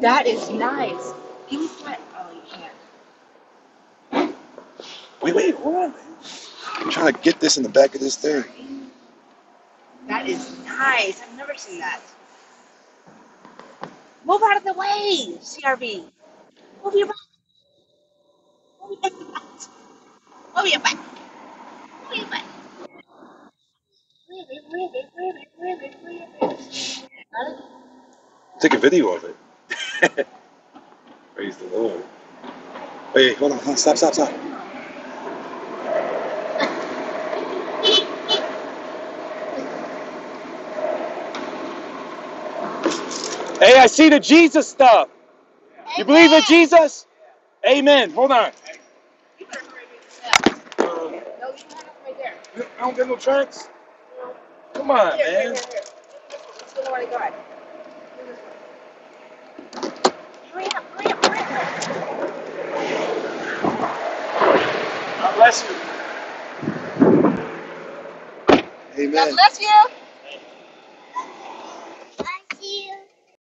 That is nice. Give me my. Oh, you can't. Wait, wait, hold on. I'm trying to get this in the back of this thing. That is nice. I've never seen that. Move out of the way, CRV. Move your butt. Move your butt. Move your butt. Move your. Huh? Take a video of it. Praise the Lord. Wait, hold on, hold on. Stop, stop, stop. Hey, I see the Jesus stuff. You believe in Jesus? Amen. Hold on. You better hurry get this out. No, you have it right there. I don't get no tracks. Come on, Here, here, man. God bless you. God Amen. bless you.